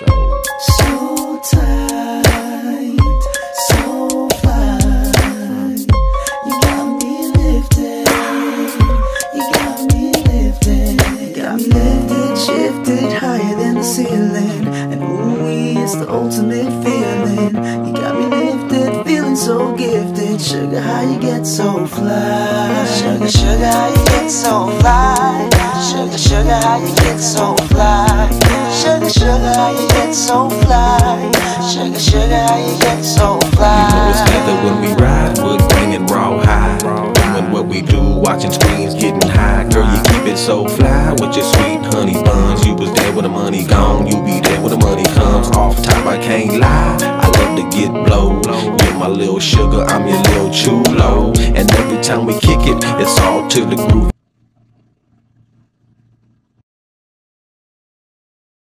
show. So tight, so fine. You got me lifted, you got me lifted, you got me lifted, shifted higher than the ceiling. And ooh, it's the ultimate feeling. You got me lifted, feeling so gifted. Sugar, how you get so fly? Sugar, sugar, how you get so fly? Sugar, sugar, how you get so fly? Sugar, get so fly? Sugar, sugar, how you get so fly? You know it's when we ride, wood and raw high. Doing what we do, watching screens, getting high. Girl, you keep it so fly with your sweet honey buns. You was there when the money gone, you be there when the money comes. Off top, I can't lie. I love to get blow. You're my little sugar, I'm your little chulo. And every time we kick it, it's all to the groove.